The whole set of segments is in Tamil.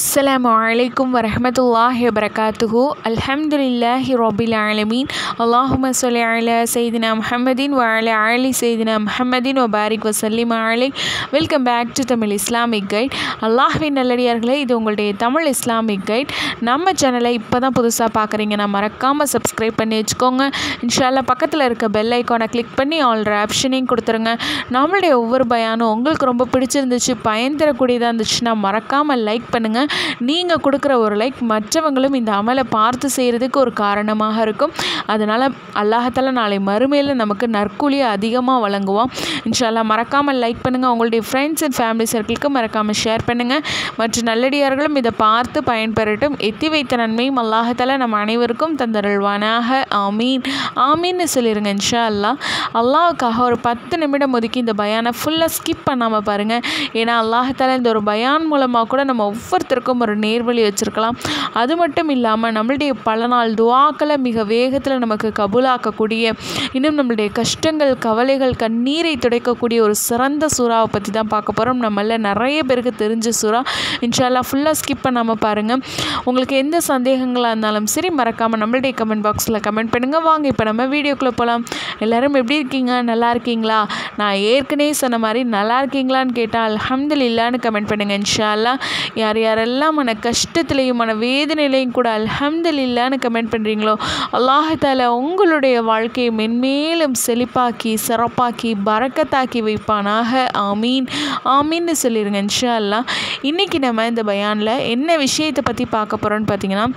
அஸ்லாம் வலைக்கம் வரமத்துல்லாஹி வபரகாத்துஹூ அல்ஹம்துலில்லாஹி ரொபில் ஆலமீன் அல்லாஹும சொல்லி அல செய்தினா முஹம்மதின் வாழ ஆலி செய்தினா முஹம்மதின் ஒபாரிக் வசல்லிம் ஆலை welcome back to Tamil Islamic guide அல்லாஹின் நல்லடியார்களே இது உங்களுடைய தமிழ் இஸ்லாமிக் கைட் நம்ம சேனலை இப்போ தான் புதுசாக பார்க்குறீங்கன்னா மறக்காமல் சப்ஸ்கிரைப் பண்ணி வச்சுக்கோங்க. இன்ஷால்லா பக்கத்தில் இருக்க பெல் ஐக்கானை கிளிக் பண்ணி ஆல்ர ஆப்ஷனையும் கொடுத்துருங்க. நம்மளுடைய ஒவ்வொரு பயானும் உங்களுக்கு ரொம்ப பிடிச்சிருந்துச்சு பயன் தரக்கூடியதாக இருந்துச்சுன்னா மறக்காமல் லைக் பண்ணுங்கள் நீங்கள் கொடுக்குற ஒரு லைக் மற்றவங்களும் இந்த அமலை பார்த்து செய்கிறதுக்கு ஒரு காரணமாக இருக்கும். அதனால் அல்லாஹத்தால நாளை மறுமையில் நமக்கு நற்கூலியை அதிகமாக வழங்குவோம். இன்ஷால்லா மறக்காமல் லைக் பண்ணுங்கள் உங்களுடைய ஃப்ரெண்ட்ஸ் அண்ட் ஃபேமிலி சர்க்கிளுக்கு மறக்காமல் ஷேர் பண்ணுங்கள் மற்ற நல்லடியார்களும் இதை பார்த்து பயன்பெறட்டும். எத்தி வைத்த நன்மையும் அல்லாஹத்தால் நம்ம அனைவருக்கும் தந்தருள்வானாக. ஆமீன். ஆமீன்னு சொல்லிடுங்க இன்ஷா அல்லா அல்லாஹுக்காக ஒரு பத்து நிமிடம் ஒதுக்கி இந்த பயானை ஃபுல்லாக ஸ்கிப் பண்ணாமல் பாருங்கள் ஏன்னா அல்லாஹத்தால் இந்த ஒரு பயான் மூலமாக கூட நம்ம ஒவ்வொரு ஒவ்வொருத்தருக்கும் ஒரு நேர்வழி வச்சுருக்கலாம். அது மட்டும் இல்லாமல் நம்மளுடைய பல நாள் துவாக்களை மிக வேகத்தில் நமக்கு கபூலாக்கக்கூடிய இன்னும் நம்மளுடைய கஷ்டங்கள் கவலைகள் கண்ணீரை துடைக்கக்கூடிய ஒரு சிறந்த சூறாவை பற்றி தான் பார்க்க போகிறோம் நம்மள நிறைய பேருக்கு தெரிஞ்ச சூறா. இன்ஷால்லா ஃபுல்லாக ஸ்கிப் பண்ணாமல் பாருங்கள் உங்களுக்கு எந்த சந்தேகங்களாக இருந்தாலும் சரி மறக்காமல் நம்மளுடைய கமெண்ட் பாக்ஸில் கமெண்ட் பண்ணுங்கள் வாங்க இப்போ நம்ம வீடியோக்குள்ளே போகலாம் எல்லோரும் எப்படி இருக்கீங்க? நல்லா இருக்கீங்களா? நான் ஏற்கனவே சொன்ன மாதிரி நல்லா இருக்கீங்களான்னு கேட்டால் அலமதுல்லான்னு கமெண்ட் பண்ணுங்கள் இன்ஷால்லா யார் யாரெல்லாம் மன கஷ்டத்துலேயும் மன வேதனையிலையும் கூட அல்ஹம்துலில்லான்னு கமெண்ட் பண்ணுறீங்களோ அல்லாஹால உங்களுடைய வாழ்க்கையை மென்மேலும் செழிப்பாக்கி சிறப்பாக்கி பறக்கத்தாக்கி வைப்பானாக. ஆமீன். ஆமீன்னு சொல்லிடுங்க இன்ஷா அல்லா இன்றைக்கி நம்ம இந்த பயானில் என்ன விஷயத்தை பற்றி பார்க்க போகிறோன்னு பார்த்தீங்கன்னா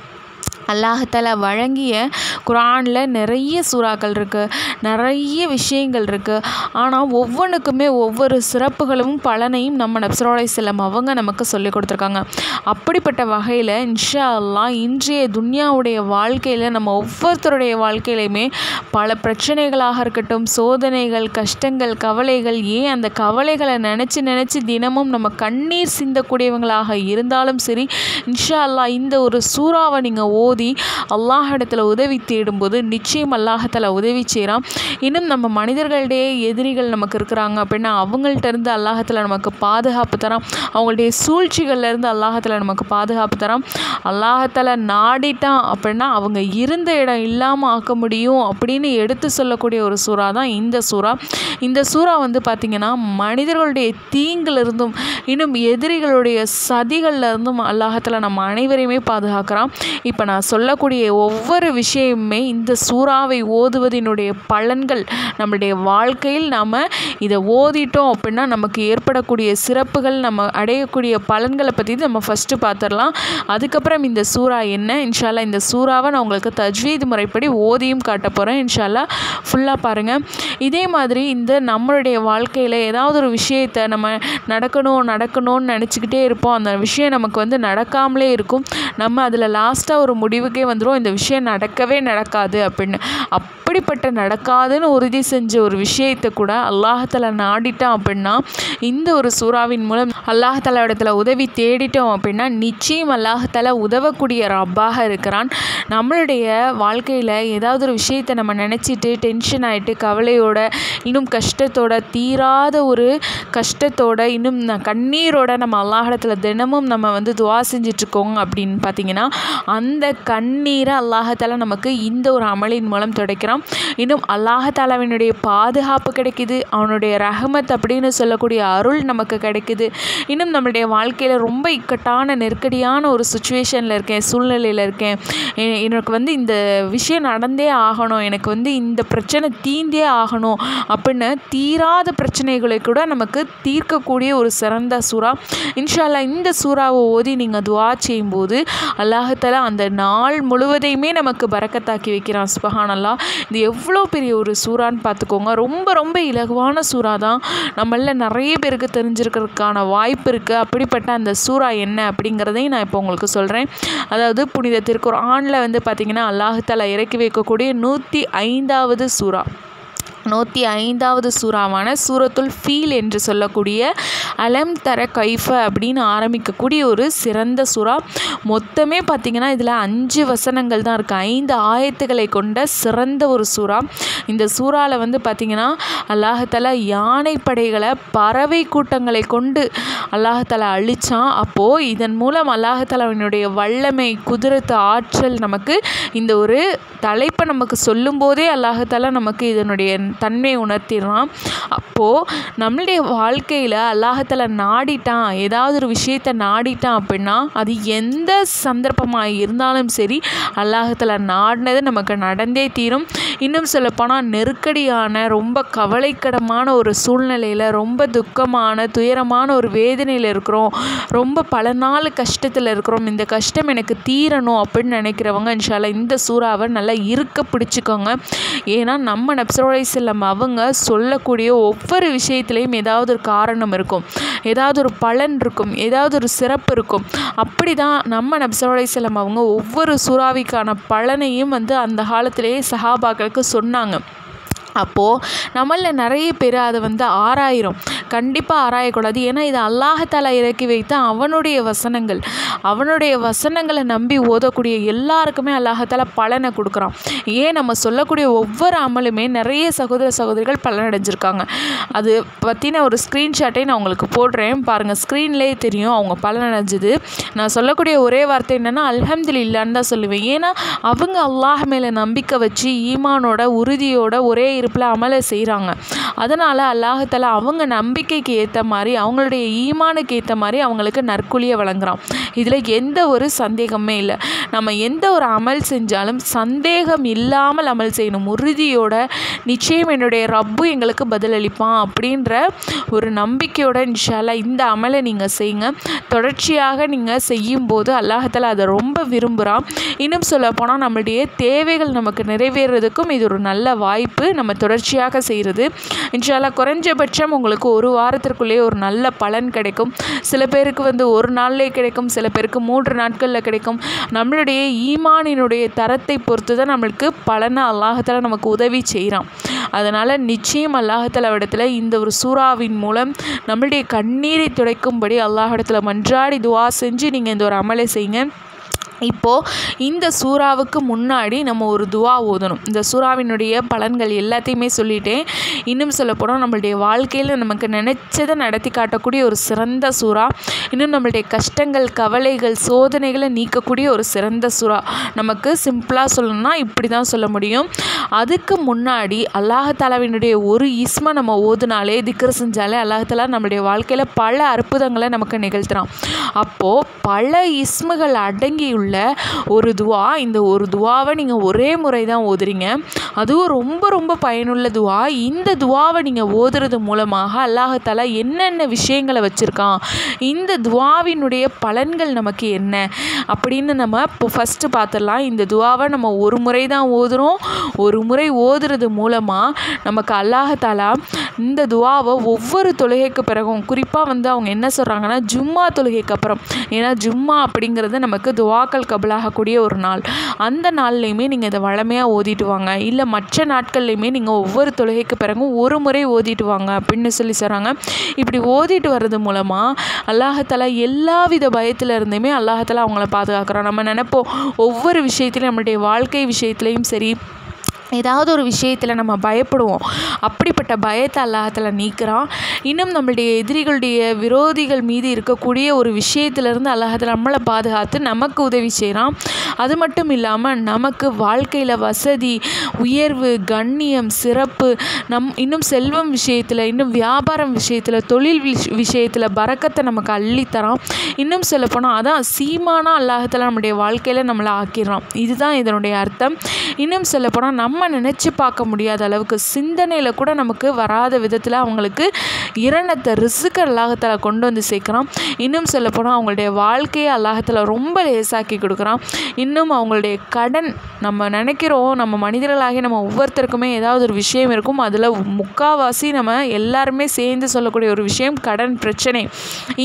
அல்லாஹால வழங்கிய குரானில் நிறைய சூறாக்கள் இருக்குது நிறைய விஷயங்கள் இருக்குது ஆனால் ஒவ்வொன்றுக்குமே ஒவ்வொரு சிறப்புகளும் பலனையும் நம்ம நப்சரோலை செல்லம் அவங்க நமக்கு சொல்லி கொடுத்துருக்காங்க. அப்படிப்பட்ட வகையில் இன்ஷா அல்லா இன்றைய துன்யாவுடைய வாழ்க்கையில் நம்ம ஒவ்வொருத்தருடைய வாழ்க்கையிலையுமே பல பிரச்சனைகளாக இருக்கட்டும் சோதனைகள் கஷ்டங்கள் கவலைகள் ஏன் அந்த கவலைகளை நினச்சி நினச்சி தினமும் நம்ம கண்ணீர் சிந்தக்கூடியவங்களாக இருந்தாலும் சரி இன்ஷா அல்லா இந்த ஒரு சூறாவை நீங்கள் ஓதி அல்லாஹிடத்தில் உதவி தேடும்போது நிச்சயம் அல்லாஹத்தில் உதவி செய்கிறான் இன்னும் நம்ம மனிதர்களுடைய எதிரிகள் நமக்கு இருக்கிறாங்க அப்படின்னா அவங்கள்ட்ட இருந்து அல்லாஹத்தில் நமக்கு பாதுகாப்பு தரான். அவங்களுடைய சூழ்ச்சிகள்லேருந்து அல்லாஹத்தில் நமக்கு பாதுகாப்பு தரான். அல்லாஹத்தில் நாடிட்டான் அப்படின்னா அவங்க இருந்த இடம் இல்லாமல் ஆக்க முடியும் அப்படின்னு எடுத்து சொல்லக்கூடிய ஒரு சூறா தான் இந்த சூறா. இந்த சூறா வந்து பார்த்திங்கன்னா மனிதர்களுடைய தீங்கிலிருந்தும் இன்னும் எதிரிகளுடைய சதிகளில் இருந்தும் அல்லாஹத்தில் நம்ம அனைவரையுமே பாதுகாக்கிறான். இப்போ நான் சொல்லக்கூடிய ஒவ்வொரு விஷயமுமே இந்த சூறாவை ஓதுவதனுடைய பலன்கள் நம்மளுடைய வாழ்க்கையில் நாம் இதை ஓதிட்டோம் அப்படின்னா நமக்கு ஏற்படக்கூடிய சிறப்புகள் நம்ம அடையக்கூடிய பலன்களை பற்றி நம்ம ஃபஸ்ட்டு பார்த்துடலாம் அதுக்கப்புறம் இந்த சூறா என்ன? இன்ஷால்லா இந்த சூறாவை நான் உங்களுக்கு தஜ்வீத் முறைப்படி ஓதியும் காட்ட போகிறேன் இன்ஷால்லா ஃபுல்லாக பாருங்கள் இதே மாதிரி இந்த நம்மளுடைய வாழ்க்கையில் ஏதாவது ஒரு விஷயத்தை நம்ம நடக்கணும் நடக்கணும்னு நினச்சிக்கிட்டே இருப்போம். அந்த விஷயம் நமக்கு வந்து நடக்காமலே இருக்கும். நம்ம அதில் லாஸ்ட்டாக ஒரு முடிவுக்கே வந்துடும் இந்த விஷயம் நடக்கவே நடக்காது அப்படின்னு. அப் அப்படிப்பட்ட நடக்காதுன்னு உறுதி செஞ்ச ஒரு விஷயத்தை கூட அல்லாஹால நாடிட்டோம் அப்படின்னா இந்த ஒரு சூறாவின் மூலம் அல்லாஹால இடத்துல உதவி தேடிட்டோம் அப்படின்னா நிச்சயம் அல்லாஹால உதவக்கூடிய ரப்பாக இருக்கிறான். நம்மளுடைய வாழ்க்கையில் ஏதாவது ஒரு விஷயத்தை நம்ம நினச்சிட்டு டென்ஷன் ஆகிட்டு கவலையோட இன்னும் கஷ்டத்தோட தீராத ஒரு கஷ்டத்தோட இன்னும் கண்ணீரோட நம்ம அல்லாஹிடத்தில் தினமும் நம்ம வந்து துவா செஞ்சிட்ருக்கோங்க அப்படின்னு பார்த்தீங்கன்னா அந்த கண்ணீரை அல்லாஹத்தால் நமக்கு இந்த ஒரு அமலின் மூலம் துடைக்கிறோம் இன்னும் அல்லாஹாலாவினுடைய பாதுகாப்பு கிடைக்குது அவனுடைய ரஹமத் அப்படின்னு சொல்லக்கூடிய அருள் நமக்கு கிடைக்குது. இன்னும் நம்மளுடைய வாழ்க்கையில் ரொம்ப இக்கட்டான நெருக்கடியான ஒரு சுச்சுவேஷனில் இருக்கேன் சூழ்நிலையில் இருக்கேன். எனக்கு வந்து இந்த விஷயம் நடந்தே ஆகணும் எனக்கு வந்து இந்த பிரச்சனை தீந்தே ஆகணும் அப்படின்னு தீராத பிரச்சனைகளை கூட நமக்கு தீர்க்கக்கூடிய ஒரு சிறந்த சூறா. இன்ஷால்லா இந்த சூறாவை ஓதி நீங்கள் துவா செய்யும்போது அல்லாஹத்தால அந்த நாள் முழுவதையுமே நமக்கு பறக்கத்தாக்கி வைக்கிறான் சுபஹானல்லா இது எவ்வளோ பெரிய ஒரு சூறான்னு பார்த்துக்கோங்க. ரொம்ப ரொம்ப இலகுவான சூறா தான் நம்மள நிறைய பேருக்கு தெரிஞ்சிருக்கிறதுக்கான வாய்ப்பு இருக்குது அப்படிப்பட்ட அந்த சூறா என்ன அப்படிங்கிறதையும் நான் இப்போ உங்களுக்கு சொல்கிறேன் அதாவது புனித திருக்குர் ஆணில் வந்து பார்த்திங்கன்னா அல்லாஹால இறக்கி வைக்கக்கூடிய நூற்றி ஐந்தாவது சூறா. நூற்றி ஐந்தாவது சூறாவான சூரத்துல் ஃபீல் என்று சொல்லக்கூடிய அலம் தர கைஃப அப்படின்னு ஆரம்பிக்கக்கூடிய ஒரு சிறந்த சூறா. மொத்தமே பார்த்திங்கன்னா இதில் அஞ்சு வசனங்கள் தான் இருக்குது ஐந்து ஆயத்துக்களை கொண்ட சிறந்த ஒரு சூறா. இந்த சூறாவில் வந்து பார்த்திங்கன்னா அல்லாஹால யானை படைகளை பறவை கூட்டங்களை கொண்டு அல்லாஹால அழித்தான் அப்போது இதன் மூலம் அல்லாஹாலாவினுடைய வல்லமை குதிரத்து ஆற்றல் நமக்கு இந்த ஒரு தலைப்பை நமக்கு சொல்லும்போதே அல்லாஹால நமக்கு இதனுடைய தன்மையை உணர்த்திடுறான் அப்போது நம்மளுடைய வாழ்க்கையில் அல்லாஹத்தில் நாடிட்டான் ஏதாவது ஒரு விஷயத்தை நாடிட்டான் அப்படின்னா அது எந்த சந்தர்ப்பமாக இருந்தாலும் சரி அல்லாஹத்தில் நாடினது நமக்கு நடந்தே தீரும். இன்னும் சொல்லப்போனால் நெருக்கடியான ரொம்ப கவலைக்கிடமான ஒரு சூழ்நிலையில் ரொம்ப துக்கமான துயரமான ஒரு வேதனையில் இருக்கிறோம். ரொம்ப பல நாள் கஷ்டத்தில் இருக்கிறோம். இந்த கஷ்டம் எனக்கு தீரணும் அப்படின்னு நினைக்கிறவங்க இன்ஷால்லா இந்த சூறாவை நல்லா இருக்க பிடிச்சிக்கோங்க. ஏன்னா நம்ம நெப்சரோடைஸில் செல்லம் அவங்க சொல்லக்கூடிய ஒவ்வொரு விஷயத்துலேயும் ஏதாவது ஒரு காரணம் இருக்கும். ஏதாவது ஒரு பலன் இருக்கும். ஏதாவது ஒரு சிறப்பு இருக்கும். அப்படி தான் நம்ம நப்சரோலை செல்லம் அவங்க ஒவ்வொரு சூறாவிக்கான பலனையும் வந்து அந்த காலத்திலேயே சஹாபாக்களுக்கு சொன்னாங்க. அப்போது நம்மளில் நிறைய பேர் அதை வந்து ஆராயிரும். கண்டிப்பாக ஆராயக்கூடாது. ஏன்னா இது அல்லாஹால இறக்கி வைத்த அவனுடைய வசனங்கள் அவனுடைய வசனங்களை நம்பி ஓதக்கூடிய எல்லாருக்குமே அல்லாஹால பலனை கொடுக்குறான். ஏன் நம்ம சொல்லக்கூடிய ஒவ்வொரு அமலுமே நிறைய சகோதர சகோதரிகள் பலனடைஞ்சிருக்காங்க. அது பற்றின ஒரு ஸ்க்ரீன்ஷாட்டை நான் உங்களுக்கு போடுறேன். பாருங்கள் ஸ்க்ரீன்லேயே தெரியும் அவங்க பலனடைஞ்சது. நான் சொல்லக்கூடிய ஒரே வார்த்தை என்னென்னா அல்ஹம்துலில்லான்னு தான் சொல்லுவேன். ஏன்னா அவங்க அல்லாஹ் மேலே நம்பிக்கை வச்சு ஈமானோட உறுதியோட ஒரே இருப்பில் அமலை செய்கிறாங்க. அதனால் அல்லாஹத்தால் அவங்க நம்பிக்கைக்கு ஏற்ற மாதிரி அவங்களுடைய ஈமானுக்கு ஏற்ற மாதிரி அவங்களுக்கு நற்கூலியை வழங்குகிறான் இதில் எந்த ஒரு சந்தேகமே இல்லை. நம்ம எந்த ஒரு அமல் செஞ்சாலும் சந்தேகம் இல்லாமல் அமல் செய்யணும். உறுதியோட நிச்சயம் என்னுடைய ரப்பு எங்களுக்கு பதிலளிப்பான் அப்படின்ற ஒரு நம்பிக்கையோட இன்ஷால்லா இந்த அமலை நீங்கள் செய்யுங்க. தொடர்ச்சியாக நீங்கள் செய்யும்போது அல்லாஹத்தால் அதை ரொம்ப விரும்புகிறான் இன்னும் சொல்லப்போனால் நம்மளுடைய தேவைகள் நமக்கு நிறைவேறதுக்கும் இது ஒரு நல்ல வாய்ப்பு. நம்ம தொடர்ச்சியாக செய்கிறது. இன்ஷால்லா குறைஞ்சபட்சம் உங்களுக்கு ஒரு வாரத்திற்குள்ளேயே ஒரு நல்ல பலன் கிடைக்கும். சில பேருக்கு வந்து ஒரு நாள்லேயே கிடைக்கும் சில பேருக்கு மூன்று நாட்களில் கிடைக்கும். நம்மளுடைய ஈமானினுடைய தரத்தை பொறுத்து தான் நம்மளுக்கு பலனை அல்லாஹத்தில் நமக்கு உதவி செய்கிறான் அதனால் நிச்சயம் அல்லாஹத்தாலாவிடத்தில் இந்த ஒரு சூறாவின் மூலம் நம்மளுடைய கண்ணீரை துடைக்கும்படி அல்லாஹிடத்தில் மன்றாடி துவா செஞ்சு நீங்கள் இந்த ஒரு அமலை செய்யுங்க இப்போது இந்த சூறாவுக்கு முன்னாடி நம்ம ஒரு துவா ஓதணும். இந்த சூறாவினுடைய பலன்கள் எல்லாத்தையுமே சொல்லிட்டேன். இன்னும் சொல்லப்போனால் நம்மளுடைய வாழ்க்கையில் நமக்கு நினச்சதை நடத்தி காட்டக்கூடிய ஒரு சிறந்த சூறா. இன்னும் நம்மளுடைய கஷ்டங்கள் கவலைகள் சோதனைகளை நீக்கக்கூடிய ஒரு சிறந்த சூறா. நமக்கு சிம்பிளாக சொல்லணும்னா இப்படி தான் சொல்ல முடியும். அதுக்கு முன்னாடி அல்லாஹாலாவினுடைய ஒரு இஸ்மை நம்ம ஓதுனாலே திக்கர் செஞ்சாலே அல்லாஹாலா நம்மளுடைய வாழ்க்கையில் பல அற்புதங்களை நமக்கு நிகழ்த்துறான். அப்போது பல இஸ்முகள் அடங்கியுள்ள ஒரு துவா. இந்த ஒரு துவாவை நீங்கள் ஒரே முறை தான் ஓதுறீங்க. அதுவும் ரொம்ப ரொம்ப பயனுள்ள துவா. இந்த துவாவை நீங்கள் ஓதுறது மூலமாக அல்லாஹாலா என்னென்ன விஷயங்களை வச்சுருக்கான்? இந்த துவாவினுடைய பலன்கள் நமக்கு என்ன? அப்படின்னு நம்ம இப்போ ஃபஸ்ட்டு பார்த்துடலாம் இந்த துவாவை நம்ம ஒரு முறை தான் ஓதுறோம். ஒரு முறை ஓதுறது மூலமாக நமக்கு அல்லாஹாலா இந்த துவாவை ஒவ்வொரு தொழுகைக்கு பிறகும் குறிப்பாக வந்து அவங்க என்ன சொல்கிறாங்கன்னா ஜும்மா தொழுகைக்கு அப்புறம். ஏன்னா ஜும்மா அப்படிங்கிறது நமக்கு துவாக்கள் கபலாகக்கூடிய ஒரு நாள். அந்த நாள்லையுமே நீங்கள் இதை வளமையாக ஓதிட்டு வாங்க. இல்லை மற்ற நாட்கள்லையுமே நீங்கள் ஒவ்வொரு தொழுகைக்கு பிறகும் ஒரு முறை ஓதிட்டு வாங்க அப்படின்னு சொல்லி சொல்கிறாங்க இப்படி ஓதிட்டு வர்றது மூலமாக அல்லாஹத்தலா எல்லா வித பயத்தில் இருந்துமே அவங்கள பாதுகாக்கிறோம். நம்ம நினைப்போம் ஒவ்வொரு விஷயத்துலையும் நம்மளுடைய வாழ்க்கை விஷயத்துலையும் சரி ஏதாவது ஒரு விஷயத்தில் நம்ம பயப்படுவோம். அப்படிப்பட்ட பயத்தை அல்லாஹத்தில் நீக்கிறான். இன்னும் நம்மளுடைய எதிரிகளுடைய விரோதிகள் மீது இருக்கக்கூடிய ஒரு விஷயத்திலிருந்து அல்லாஹத்தில் நம்மளை பாதுகாத்து நமக்கு உதவி செய்கிறான் அது மட்டும் இல்லாமல் நமக்கு வாழ்க்கையில் வசதி உயர்வு கண்ணியம் சிறப்பு நம் இன்னும் செல்வம் விஷயத்தில் இன்னும் வியாபாரம் விஷயத்தில் தொழில் விஷ் விஷயத்தில் பறக்கத்தை நமக்கு அள்ளித்தரான். இன்னும் சொல்லப்போனால் அதான் சீமானா அல்லாஹத்தில் நம்முடைய வாழ்க்கையில் நம்மளை ஆக்கிடுறான். இதுதான் இதனுடைய அர்த்தம். இன்னும் சொல்லப்போனால் நம்ம நினச்சி பார்க்க முடியாத அளவுக்கு சிந்தனையில் கூட நமக்கு வராத விதத்தில் அவங்களுக்கு இரணத்தை ரிசுக்கு அல்லாஹத்தில் கொண்டு வந்து சேர்க்குறான். இன்னும் சொல்லப்போனால் அவங்களுடைய வாழ்க்கையை அல்லாஹத்தில் ரொம்ப லேசாக்கி கொடுக்குறான். இன்னும் அவங்களுடைய கடன் நம்ம நினைக்கிறோம் நம்ம மனிதர்களாகி நம்ம ஒவ்வொருத்தருக்குமே ஏதாவது ஒரு விஷயம் இருக்கும். அதில் முக்காவாசி நம்ம எல்லாருமே சேர்ந்து சொல்லக்கூடிய ஒரு விஷயம் கடன் பிரச்சனை.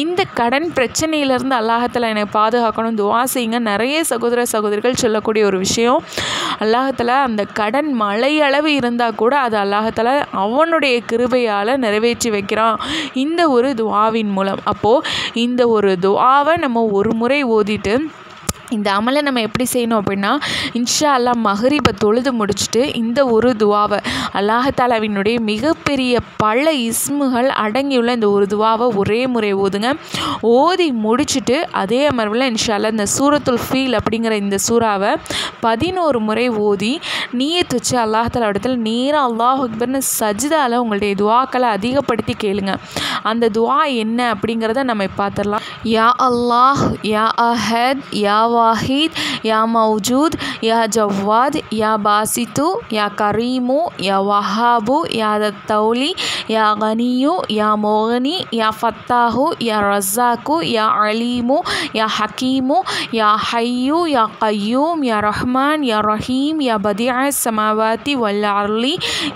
இந்த கடன் பிரச்சனையிலேருந்து அல்லாஹத்தில் என்னை பாதுகாக்கணும் துவா செய்யுங்க. நிறைய சகோதர சகோதரிகள் சொல்லக்கூடிய ஒரு விஷயம். அல்லாஹத்தில் அந்த கடன் மலையளவு இருந்தால் கூட அது அல்லாஹத்தில் அவனுடைய கிருபையால் நிறைவேற்றி வைக்கிறான். இந்த ஒரு துவாவின் மூலம். அப்போது இந்த ஒரு துவாவை நம்ம ஒரு முறை ஓதிட்டு இந்த அமலை நம்ம எப்படி செய்யணும் அப்படின்னா இன்ஷா அல்லா மஹரீபை தொழுது முடிச்சுட்டு இந்த ஒரு துவாவை அல்லாஹாலாவினுடைய மிகப்பெரிய பல இஸ்முகள் அடங்கியுள்ள இந்த ஒரு துவாவை ஒரே முறை ஓதுங்க. ஓதி முடிச்சுட்டு அதே அமர்வில் இன்ஷா அல்லா இந்த சூரத்துல் ஃபீல் அப்படிங்கிற இந்த சூறாவை பதினோரு முறை ஓதி நீயத்து வச்சு அல்லாஹாலா இடத்துல நேராக அல்லாஹ் அக்பர்னு சஜிதாவில் உங்களுடைய துவாக்களை அதிகப்படுத்தி கேளுங்க. அந்த துவா என்ன அப்படிங்கிறத நம்ம பார்த்துடலாம் யா அல்லாஹ் யா அஹத் யா واحد يا موجود يا جواد يا باسط يا كريم يا وهاب يا التولي يا غني يا مغني يا فتاح يا رزاق يا عليم يا حكيم يا حي يا قيوم يا رحمن يا رحيم يا بديع السماوات والأرض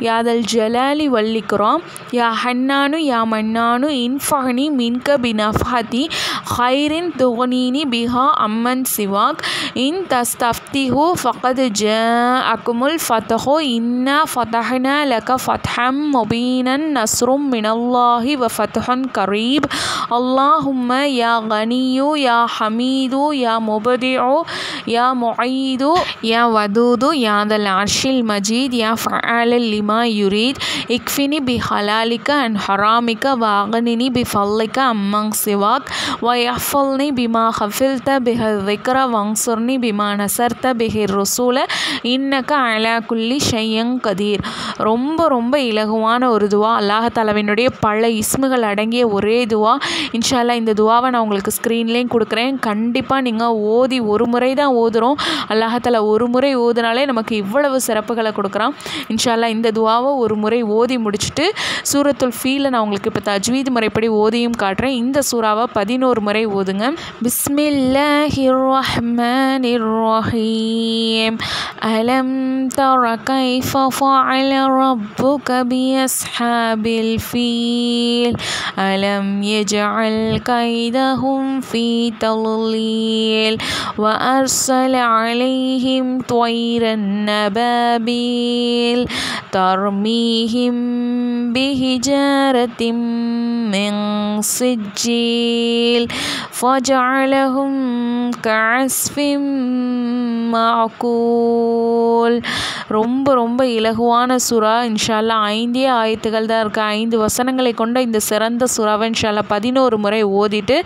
يا ذا الجلال والإكرام يا حنان يا منان انفعني منك بنفحتي خير تغنيني بها أمن سوى سواك إن تستفتحوا فقد جاءكم الفتح. إنا فتحنا لك فتحا مبينا. نصر من الله وفتح قريب. اللهم يا غني يا حميد يا مبدع يا معيد يا ودود يا ذا العرش المجيد يا فعال لما يريد. اكفني بحلالك عن حرامك واغنني بفضلك عمن سواك. ويحفظني بما خفلت به الذكر. வங்சுர்னி பிமா நசர்த்த பிஹிர் ரசூல இன்னக்க அலா குல்லி ஷையங் கதீர். ரொம்ப ரொம்ப இலகுவான ஒரு துவா. அல்லாஹாலவினுடைய பல இஸ்முகள் அடங்கிய ஒரே துவா. இன்ஷால்லா இந்த துவாவை நான் உங்களுக்கு ஸ்க்ரீன்லேயும் கொடுக்குறேன். கண்டிப்பாக நீங்கள் ஓதி ஒரு முறை தான் ஓதுகிறோம் அல்லாஹால ஒரு முறை ஓதுனாலே நமக்கு இவ்வளவு சிறப்புகளை கொடுக்குறான். இன்ஷால்லா இந்த துவாவை ஒரு முறை ஓதி முடிச்சுட்டு சூரத்துல் ஃபீல நான் உங்களுக்கு இப்போ தஜ்வீத் முறைப்படி ஓதியும் காட்டுறேன். இந்த சூறாவை பதினோரு முறை ஓதுங்க. பிஸ்மில்ல பிஸ்மில்லாஹிர் الرحمن الرحيم. ألم تر كيف فعل ربك بأصحاب الفيل؟ ألم يجعل كيدهم في تضليل؟ وأرسل عليهم طيرا نبابيل ترميهم بحجارة من سجيل. فجعلهم كعب blaspheme மாக்கூல் ரொம்ப ரொம்ப இலகுவான சுறா. இன்ஷால்லா ஐந்தே ஆயத்துகள் தான் இருக்குது ஐந்து வசனங்களை கொண்ட இந்த சிறந்த சுறாவை இன்ஷால்லா பதினோரு முறை ஓதிட்டு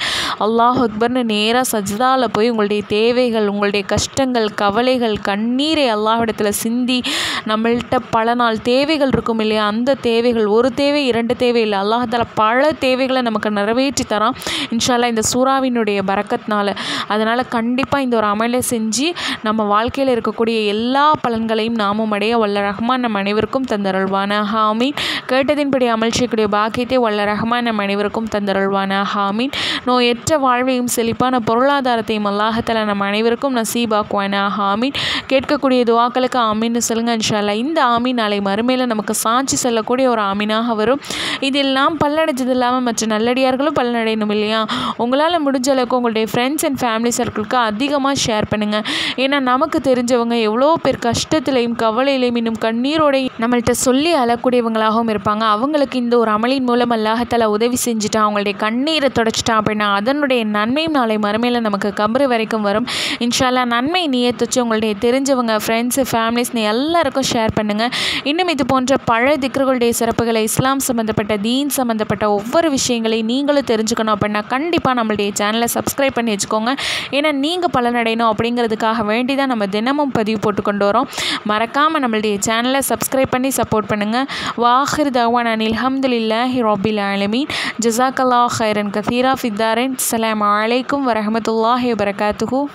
அல்லாஹ் அக்பர்னு நேராக சஜிதாவில் போய் உங்களுடைய தேவைகள் உங்களுடைய கஷ்டங்கள் கவலைகள் கண்ணீரை அல்லாஹிடத்தில் சிந்தி நம்மள்கிட்ட பல நாள் தேவைகள் இருக்கும் இல்லையா? அந்த தேவைகள் ஒரு தேவை இரண்டு தேவை இல்லை. அல்லாஹால பல தேவைகளை நமக்கு நிறைவேற்றி தரான் இன்ஷால்லா இந்த சூறாவினுடைய பறக்கத்தினால அதனால் கண்டிப்பாக இந்த ஒரு அமலை செஞ்சு நம்ம நம்ம வாழ்க்கையில் இருக்கக்கூடிய எல்லா பலன்களையும் நாமும் அடைய வல்ல ரஹ்மான் நம் அனைவருக்கும் தந்தருள்வான ஹாமீன் கேட்டதின்படி அமல் செய்யக்கூடிய பாக்கியத்தை வல்ல ரஹ்மான் நம் அனைவருக்கும் தந்தருள்வான ஹாமீன் நோயற்ற வாழ்வையும் செழிப்பான பொருளாதாரத்தையும் அல்லாஹத்தில் நம் அனைவருக்கும் நசீபாக்குவான ஹாமீன் கேட்கக்கூடிய துவாக்களுக்கு ஆமீன்னு சொல்லுங்க இன்ஷால்லா இந்த ஆமீன் நாளை மறுமையில் நமக்கு சாட்சி செல்லக்கூடிய ஒரு ஆமீனாக வரும். இதெல்லாம் பல்லடைஞ்சது இல்லாமல் மற்ற நல்லடியார்களும் பலனடையணும் இல்லையா? உங்களால் முடிஞ்ச அளவுக்கு உங்களுடைய ஃப்ரெண்ட்ஸ் அண்ட் ஃபேமிலி சர்க்கிளுக்கு அதிகமாக ஷேர் பண்ணுங்கள் ஏன்னா நமக்கு தெரிஞ்சவங்க எவ்வளோ பேர் கஷ்டத்துலையும் கவலையிலையும் இன்னும் கண்ணீரோடையும் நம்மள்கிட்ட சொல்லி அழக்கூடியவங்களாகவும் இருப்பாங்க. அவங்களுக்கு இந்த ஒரு அமலின் மூலம் அல்லாஹத்தால் உதவி செஞ்சுட்டா அவங்களுடைய கண்ணீரை தொடச்சிட்டான் அப்படின்னா அதனுடைய நன்மையும் நாளை மறுமையில் நமக்கு கபரு வரைக்கும் வரும். இன்ஷால்லா நன்மை நீயத்துச்சு உங்களுடைய தெரிஞ்சவங்க ஃப்ரெண்ட்ஸு ஃபேமிலிஸ்னு எல்லாருக்கும் ஷேர் பண்ணுங்கள் இன்னும் இது போன்ற பழ திக்ருகளுடைய சிறப்புகளை இஸ்லாம் சம்மந்தப்பட்ட தீன் சம்மந்தப்பட்ட ஒவ்வொரு விஷயங்களையும் நீங்களும் தெரிஞ்சுக்கணும் அப்படின்னா கண்டிப்பாக நம்மளுடைய சேனலை சப்ஸ்கிரைப் பண்ணி வச்சுக்கோங்க. ஏன்னா நீங்கள் பலனடையணும் அப்படிங்கிறதுக்காக வேண்டி தான் நம்ம தினமும் பதிவு போட்டு கொண்டு வரோம். மறக்காமல் நம்மளுடைய சேனலை சப்ஸ்கிரைப் பண்ணி சப்போர்ட் பண்ணுங்கள் வாஹிர் தவான் அனில் அஹமதுல்லாஹி ரோபில் ஆலமீன். ஜசாக்கல்லா ஹைரன் கதீரா ஃபித்தாரன் அலாம் அலைக்கும் வரமத்துல்லாஹி வரகாத்துஹூ